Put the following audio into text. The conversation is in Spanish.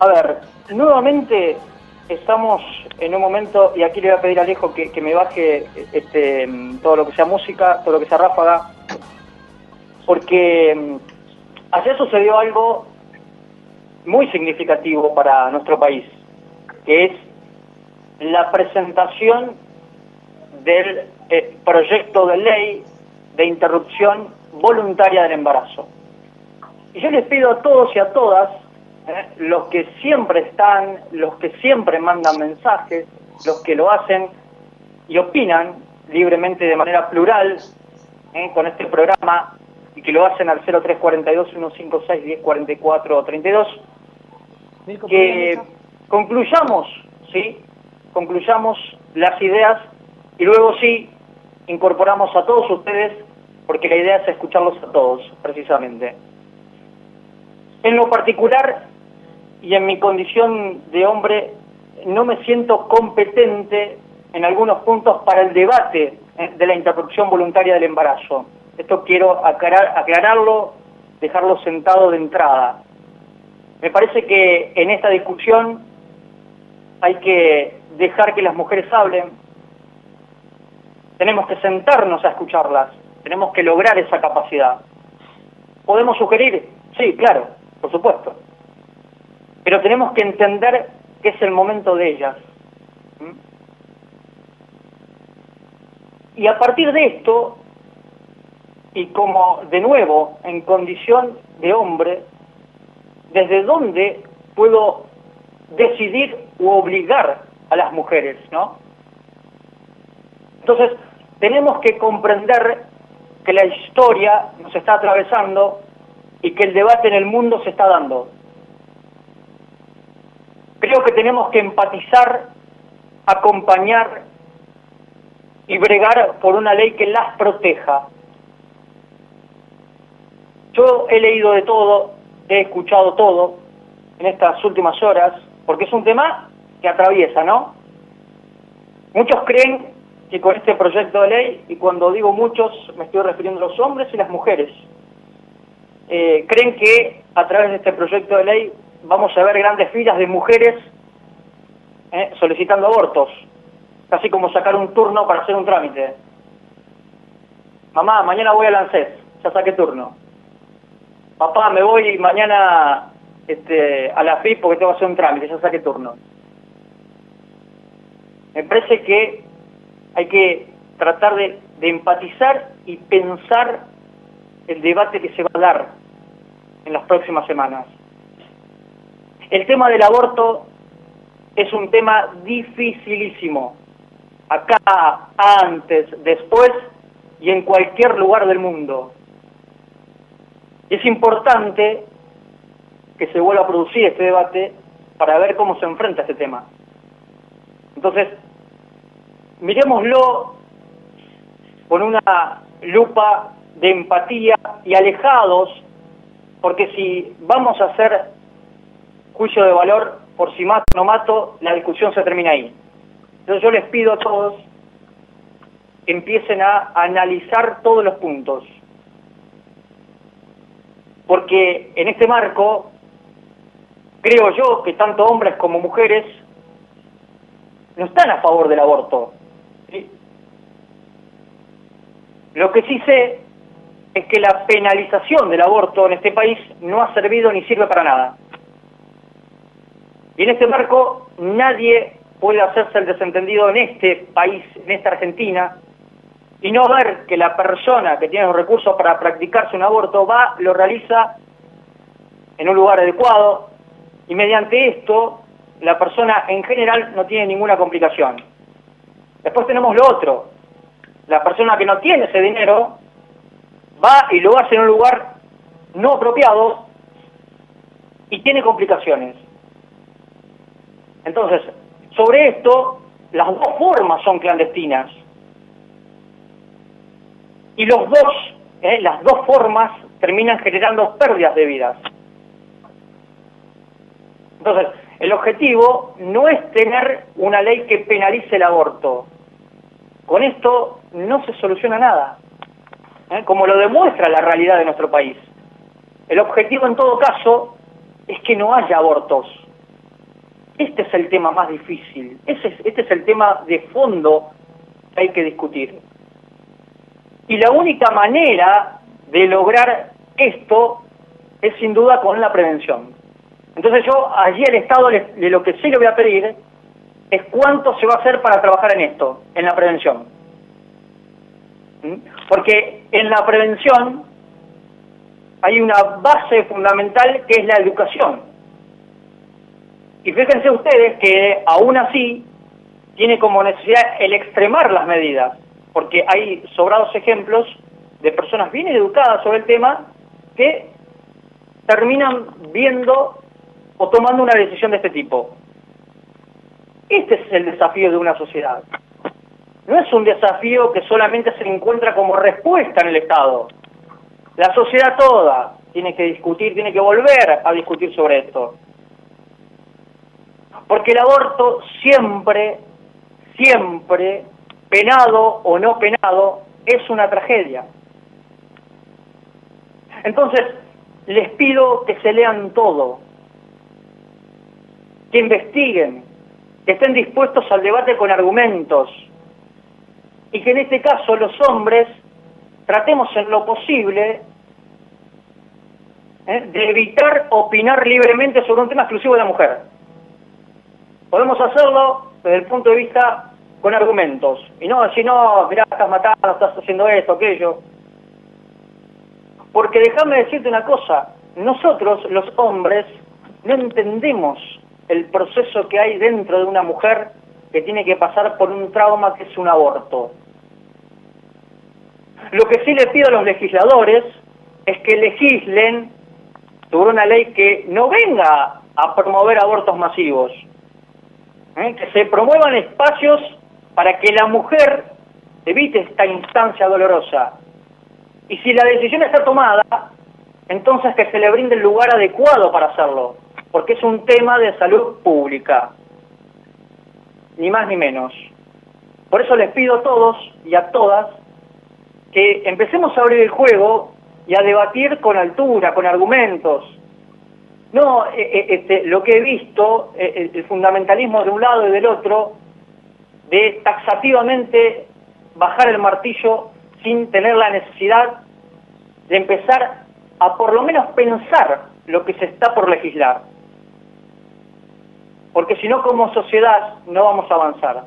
A ver, nuevamente estamos en un momento, y aquí le voy a pedir a Alejo que, me baje este, todo lo que sea música, todo lo que sea ráfaga, porque mm, ayer sucedió algo muy significativo para nuestro país, que es la presentación del eh, proyecto de ley de interrupción voluntaria del embarazo. Y yo les pido a todos y a todas ¿eh? los que siempre están, los que siempre mandan mensajes, los que lo hacen y opinan libremente de manera plural ¿eh? con este programa y que lo hacen al 0342 156 1044 32 que concluyamos, ¿sí? Concluyamos las ideas y luego sí incorporamos a todos ustedes porque la idea es escucharlos a todos, precisamente. En lo particular, y en mi condición de hombre no me siento competente en algunos puntos para el debate eh, de la interrupción voluntaria del embarazo. Esto quiero aclarar, aclararlo, dejarlo sentado de entrada. Me parece que en esta discusión hay que dejar que las mujeres hablen, tenemos que sentarnos a escucharlas, tenemos que lograr esa capacidad. ¿Podemos sugerir? Sí, claro, por supuesto pero tenemos que entender que es el momento de ellas. ¿Mm? Y a partir de esto, y como de nuevo en condición de hombre, ¿desde dónde puedo decidir u obligar a las mujeres, no? Entonces, tenemos que comprender que la historia nos está atravesando y que el debate en el mundo se está dando. Creo que tenemos que empatizar, acompañar y bregar por una ley que las proteja. Yo he leído de todo, he escuchado todo en estas últimas horas, porque es un tema que atraviesa, ¿no? Muchos creen que con este proyecto de ley, y cuando digo muchos me estoy refiriendo a los hombres y las mujeres, eh, creen que a través de este proyecto de ley vamos a ver grandes filas de mujeres eh, solicitando abortos, casi como sacar un turno para hacer un trámite. Mamá, mañana voy a Lancet, ya saqué turno. Papá, me voy mañana este, a la FIP porque tengo que hacer un trámite, ya saqué turno. Me parece que hay que tratar de empatizar y pensar el debate que se va a dar en las próximas semanas. El tema del aborto es un tema dificilísimo. Acá, antes, después y en cualquier lugar del mundo. Es importante que se vuelva a producir este debate para ver cómo se enfrenta este tema. Entonces, miremoslo con una lupa de empatía y alejados, porque si vamos a hacer juicio de valor por si mato o no mato, la discusión se termina ahí. Entonces yo les pido a todos que empiecen a analizar todos los puntos. Porque en este marco, creo yo que tanto hombres como mujeres no están a favor del aborto. Lo que sí sé es que la penalización del aborto en este país no ha servido ni sirve para nada. Y en este marco nadie puede hacerse el desentendido en este país, en esta Argentina, y no ver que la persona que tiene los recursos para practicarse un aborto va, lo realiza en un lugar adecuado, y mediante esto la persona en general no tiene ninguna complicación. Después tenemos lo otro, la persona que no tiene ese dinero va y lo hace en un lugar no apropiado y tiene complicaciones. Entonces, sobre esto, las dos formas son clandestinas. Y los dos, eh, las dos formas terminan generando pérdidas de vidas. Entonces, el objetivo no es tener una ley que penalice el aborto. Con esto no se soluciona nada, ¿eh? como lo demuestra la realidad de nuestro país. El objetivo en todo caso es que no haya abortos, Este es el tema más difícil, este es el tema de fondo que hay que discutir. Y la única manera de lograr esto es sin duda con la prevención. Entonces yo allí al Estado de lo que sí le voy a pedir es cuánto se va a hacer para trabajar en esto, en la prevención. ¿Mm? Porque en la prevención hay una base fundamental que es la educación. Y fíjense ustedes que aún así tiene como necesidad el extremar las medidas, porque hay sobrados ejemplos de personas bien educadas sobre el tema que terminan viendo o tomando una decisión de este tipo. Este es el desafío de una sociedad. No es un desafío que solamente se encuentra como respuesta en el Estado. La sociedad toda tiene que discutir, tiene que volver a discutir sobre esto. Porque el aborto siempre, siempre, penado o no penado, es una tragedia. Entonces, les pido que se lean todo, que investiguen, que estén dispuestos al debate con argumentos y que en este caso los hombres tratemos en lo posible ¿eh? de evitar opinar libremente sobre un tema exclusivo de la mujer. Podemos hacerlo desde el punto de vista con argumentos y no si no, mirá, estás matando, estás haciendo esto, aquello. Porque déjame decirte una cosa, nosotros los hombres no entendemos el proceso que hay dentro de una mujer que tiene que pasar por un trauma que es un aborto. Lo que sí le pido a los legisladores es que legislen sobre una ley que no venga a promover abortos masivos, ¿eh? que se promuevan espacios para que la mujer evite esta instancia dolorosa. Y si la decisión está tomada, entonces que se le brinde el lugar adecuado para hacerlo porque es un tema de salud pública, ni más ni menos. Por eso les pido a todos y a todas que empecemos a abrir el juego y a debatir con altura, con argumentos. No, eh, eh, este, lo que he visto, eh, el fundamentalismo de un lado y del otro, de taxativamente bajar el martillo sin tener la necesidad de empezar a por lo menos pensar lo que se está por legislar porque si no como sociedad no vamos a avanzar.